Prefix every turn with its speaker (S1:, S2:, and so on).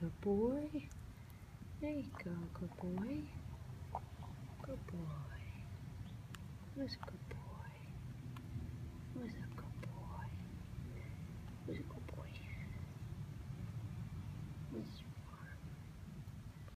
S1: Good boy. There you go, good boy. Good boy. Who's a good boy? Who's a good boy? Who's a good boy? Who's